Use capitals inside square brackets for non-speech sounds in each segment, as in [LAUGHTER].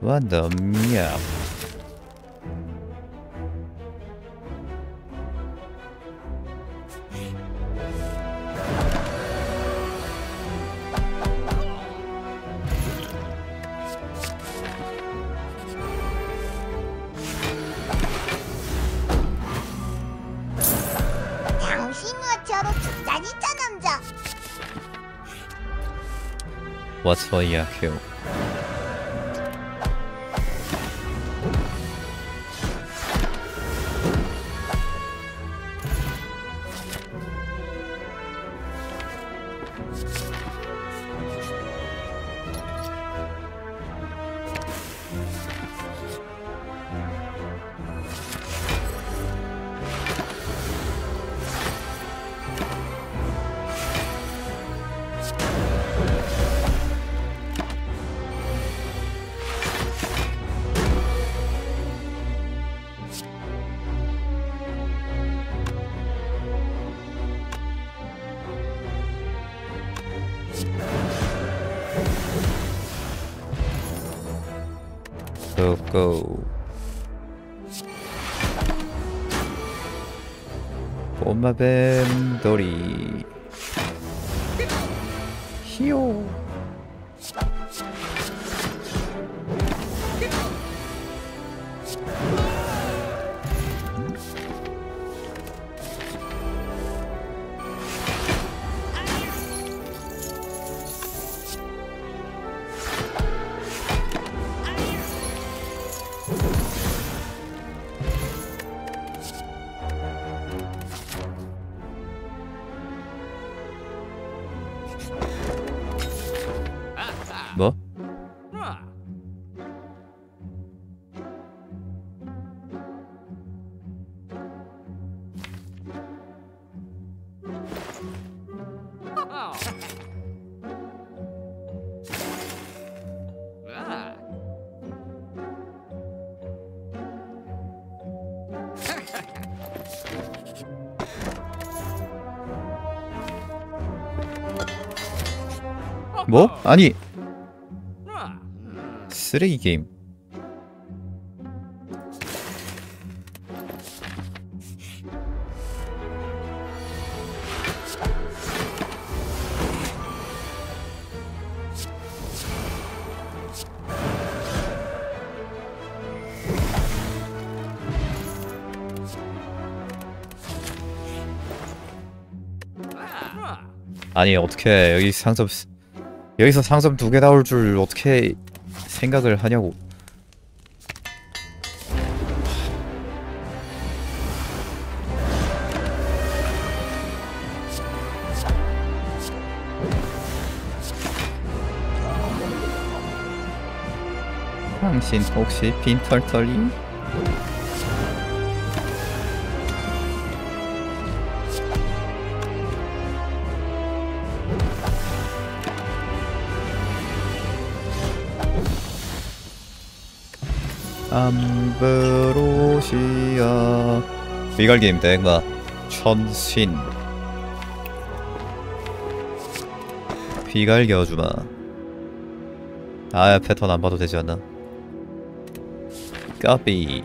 What the meow? What's for your kill? Go go. 꼬마뱀 놀이. 히요. 뭐? 아니 쓰레기 게임. 아니 어떻게 여기 상점 여기서 상점 두 개 나올 줄 어떻게 생각을 하냐고. 당신 혹시 빈털털이? 암브로시아 비갈게임 대가 천신. 비갈겨주마. 아야 패턴 안 봐도 되지 않나? 까비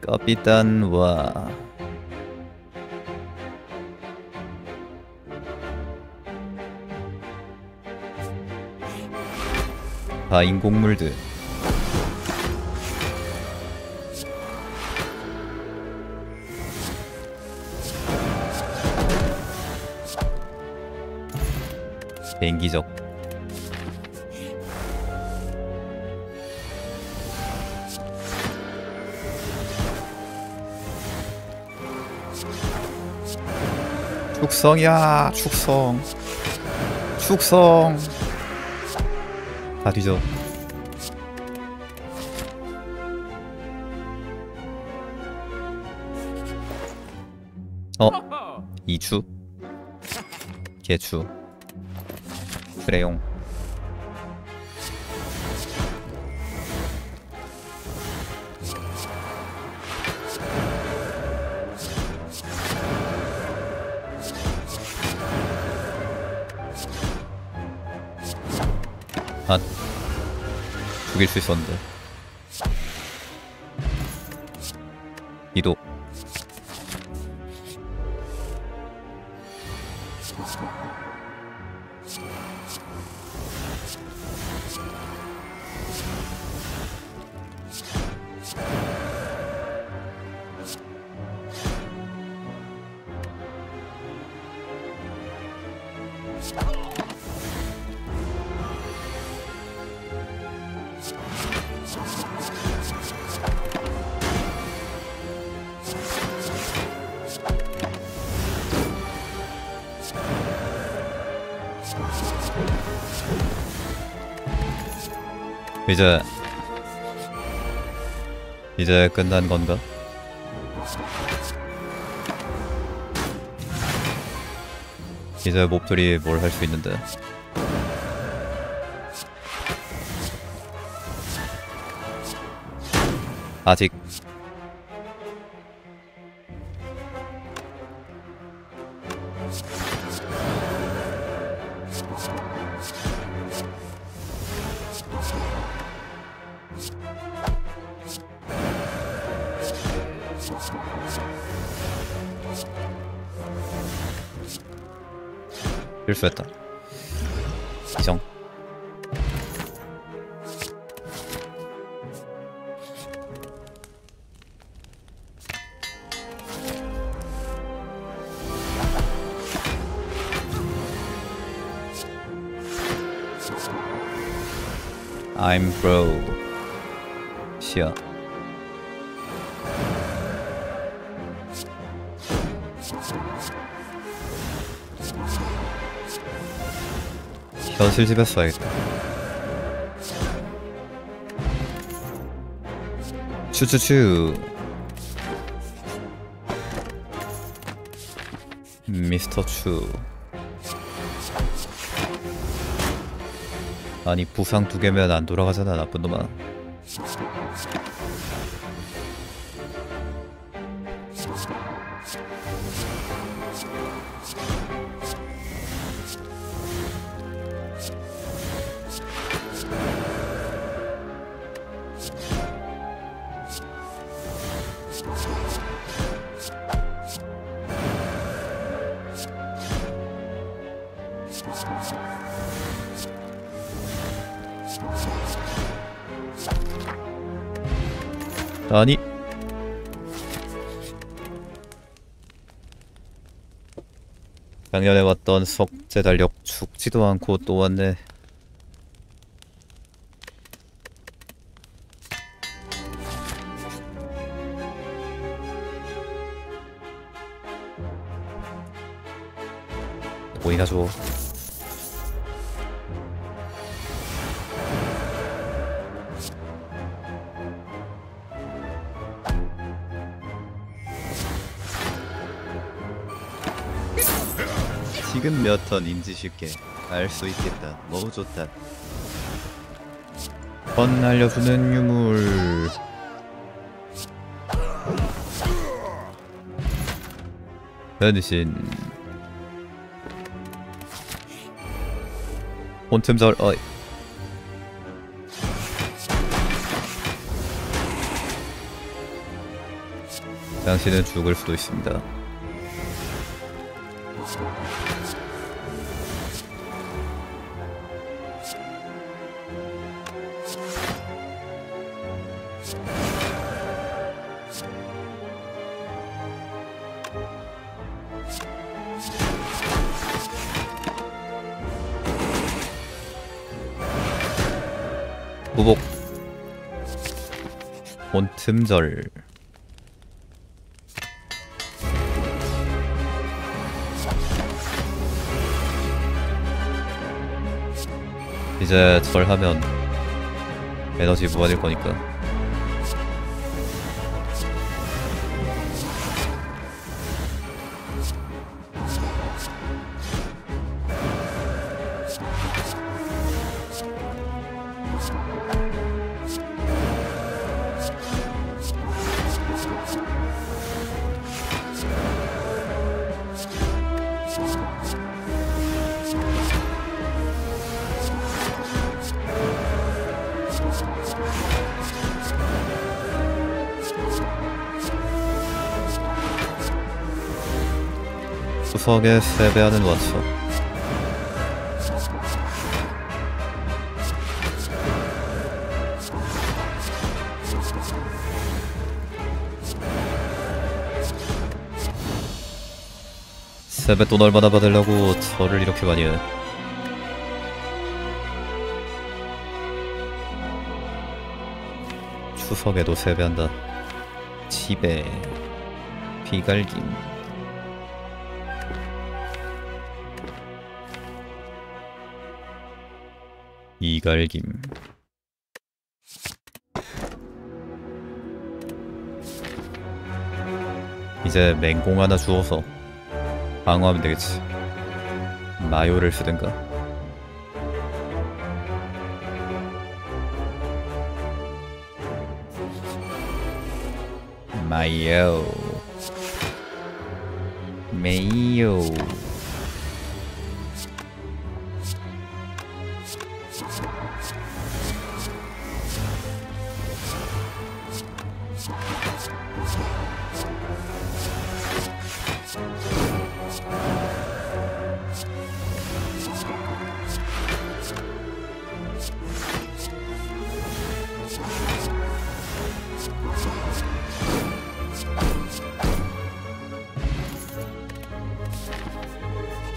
까비단 와 다 인공물들. 뱅기적. 축성이야 축성. 축성 다 뒤져 어 [LAUGHS] 이추 개추 그래용 아 죽일 수 있었는데. 이제 이제 끝난 건가? 이제 몹들이 뭘 할 수 있는데 아직 I'm bro 시야 현실 집에 써야겠다. 추추추. 미스터 추 아니 부상 두 개면 안 돌아가잖아 나쁜 놈아 아니. 작년에 왔던 석재 달력 죽지도 않고 또 왔네. 돈이나 줘 지금 몇 턴인지 쉽게 알 수 있겠다. 너무 좋다. 번 알려주는 유물. 변신. 본틈절 어이. 당신은 죽을 수도 있습니다. 무복. 본틈절. 이제 절하면 에너지 무한일 거니까 추석에 세배하는 왓츠 세뱃돈 얼마나 받으려고 절을 이렇게 많이 해? 추석에도 세배한다. 집에. 비갈김 이갈김. 이제 맹공 하나 주워서 방어하면 되겠지. 마요를 쓰든가. 마요. 메이요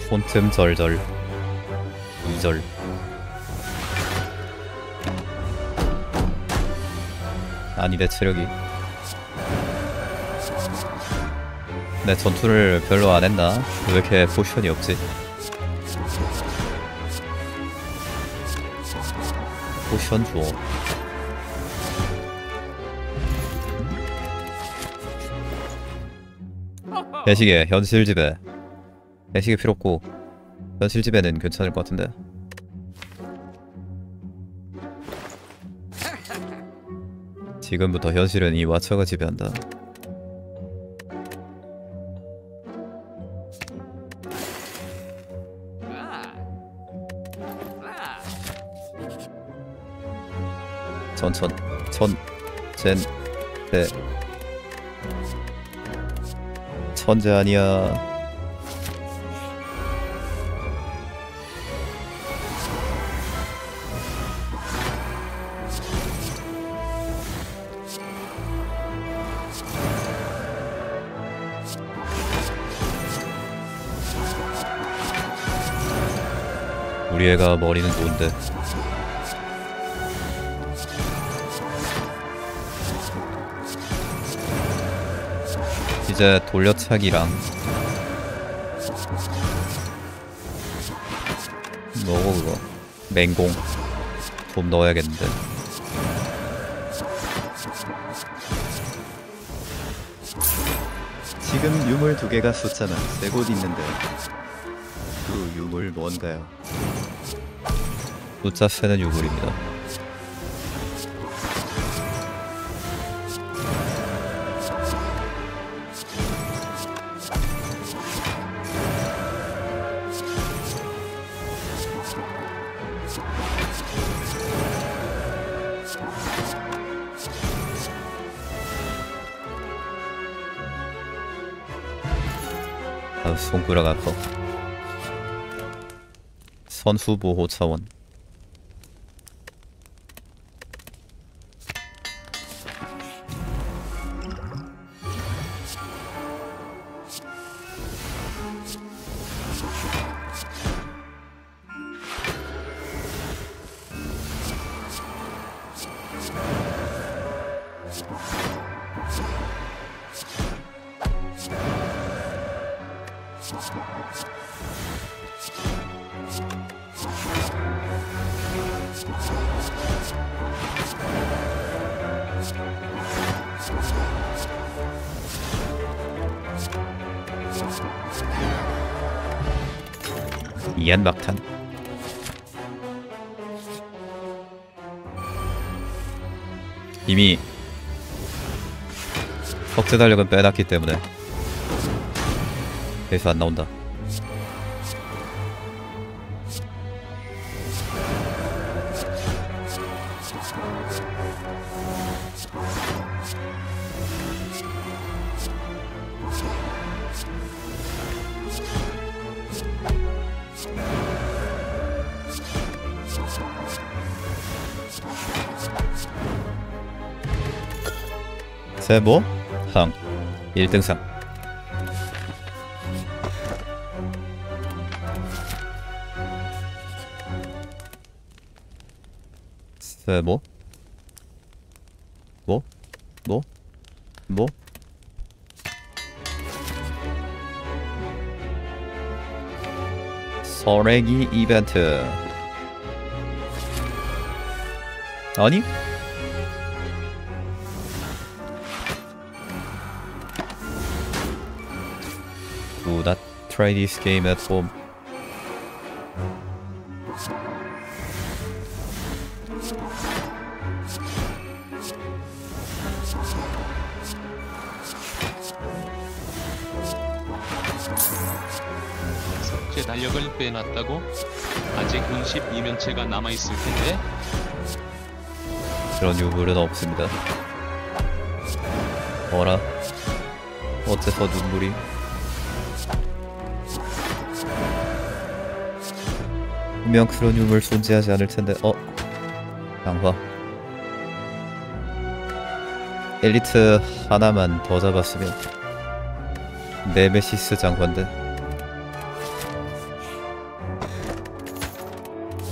폰틈 절절. 2절. 아니 내 체력이. 내 전투를 별로 안 했나? 왜 이렇게 포션이 없지? 포션 줘 대시계 현실 지배 대시계 필요 없고 현실 지배는 괜찮을 것 같은데. 지금부터 현실은 이 와처가 지배한다. 전천 천젠대 천재 아니야 애가 머리는 좋은데. 이제 돌려차기랑 뭐고 그거? 맹공. 좀 넣어야겠는데. 지금 유물 두 개가 숫자는 세곳 있는데 그 유물 뭔가요? 세는 유물입니다. 아, 손가락 아파. 선수 보호 차원. 이안 막탄. 이미 억제 달력은 빼놨기 때문에 그래서 안 나온다. 상 1등상 세모 뭐? 뭐? 뭐? 설레기 이벤트 아니? Try this game at home. 제 달력을 빼놨다고? 아직 운십 이면체가 남아있을 텐데? 그런 유물은 없습니다. 어라? 어째서 눈물이? 분명 그런 유물 존재하지 않을 텐데. 어? 양화. 엘리트 하나만 더 잡았으면 네메시스 장관데.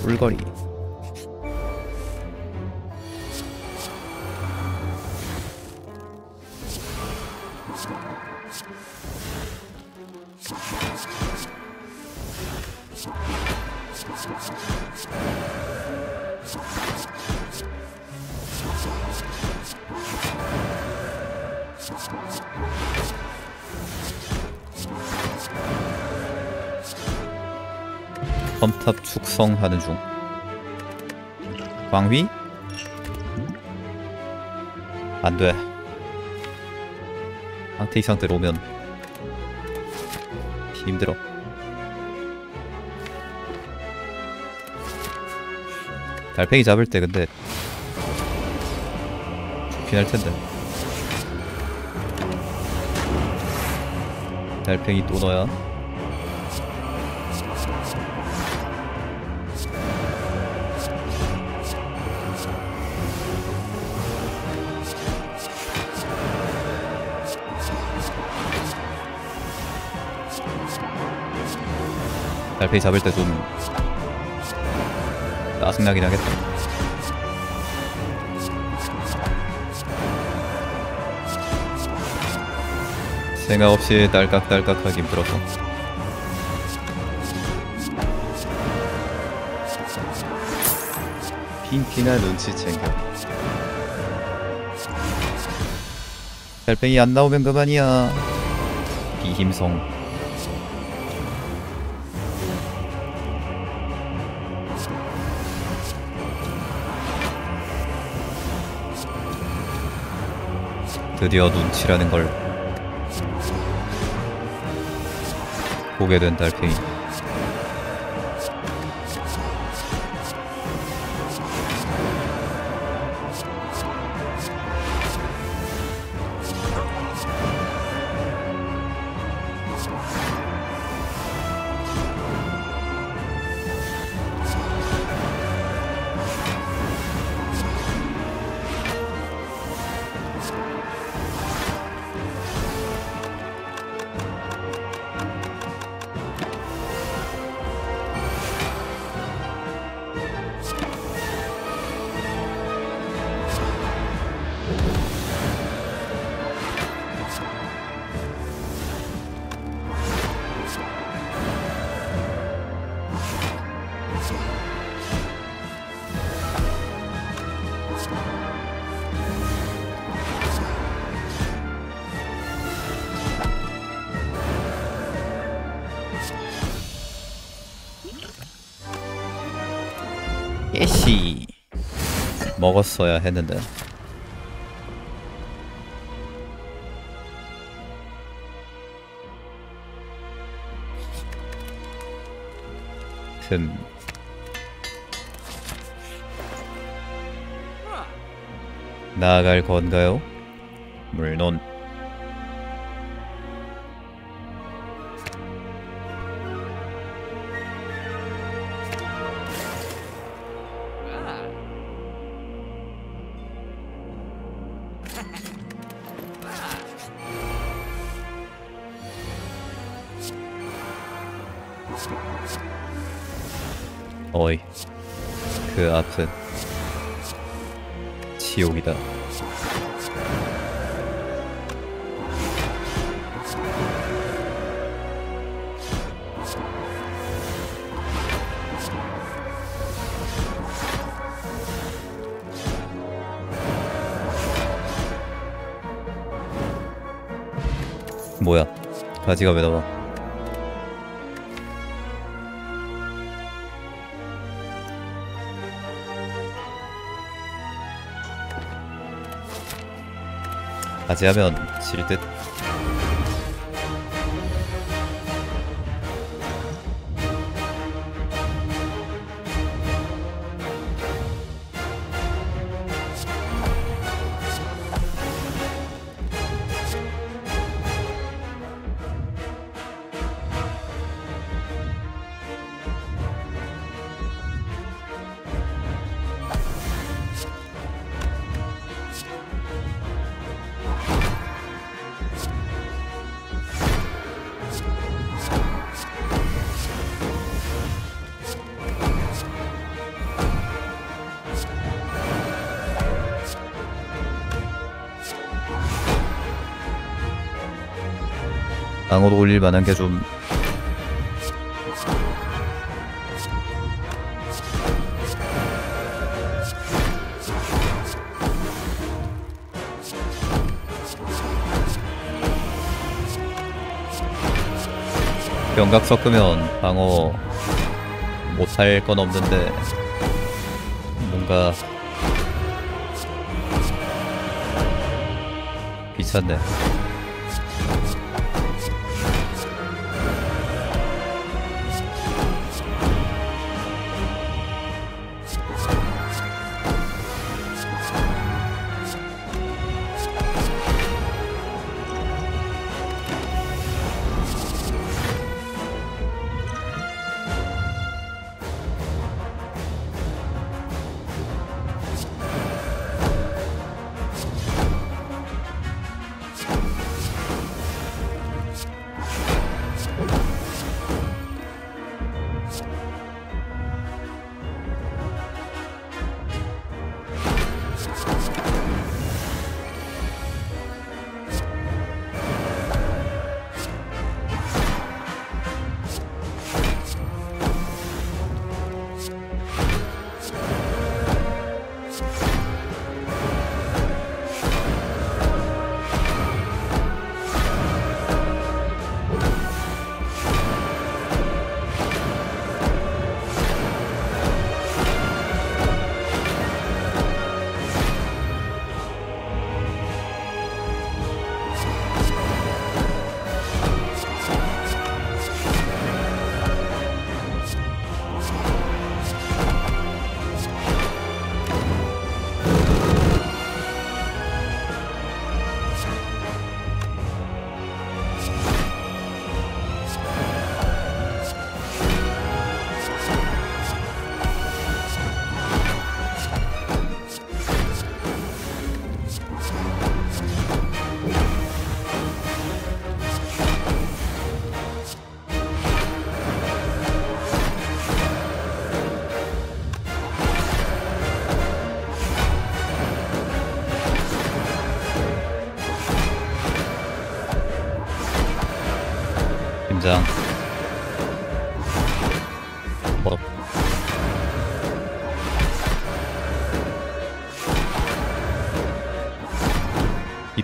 꿀거리. 펌탑 축성하는 중. 광휘? 안 돼. 상태 이 상태로 오면 힘들어. 달팽이 잡을 때 근데 좋긴 할 텐데. 달팽이 또 너야? 달팽이 잡을 때 좀 짜증나긴 하겠다. 생각 없이 딸깍딸깍 하기 힘들어서 핑키나 눈치 챙겨. 달팽이 안 나오면 그만이야. 비힘성 드디어 눈치라는 걸 보게 된 달팽이 예시. 먹었어야 했는데. 흠 나아갈 건가요? 물론 그 앞은 지옥이다. 뭐야? 바지가 왜 나와 바지하면 질듯 방어도 올릴 만한 게 좀. 병각 섞으면 방어 못할 건 없는데 뭔가 귀찮네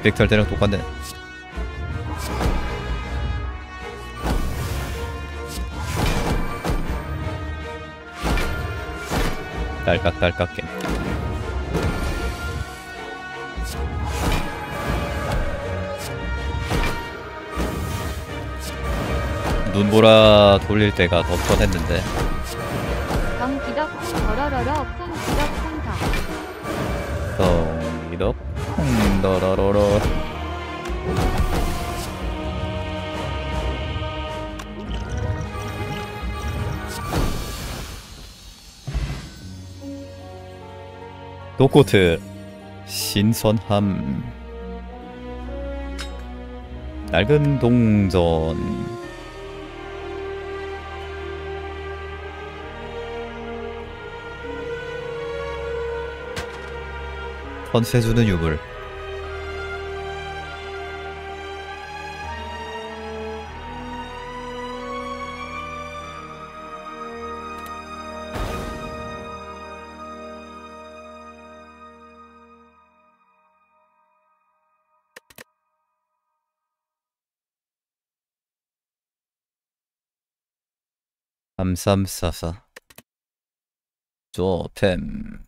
이펙트 할 때랑 똑같네. 딸깍딸깍 게. 눈보라 돌릴 때가 더 편했는데. 덩기덕 쿵 더러러러 쿵 기덕 쿵더 덩이덕 콩더러러러 노코트 신선함. 낡은 동전. 헌세주는 유물. 삼삼사사. 쪼템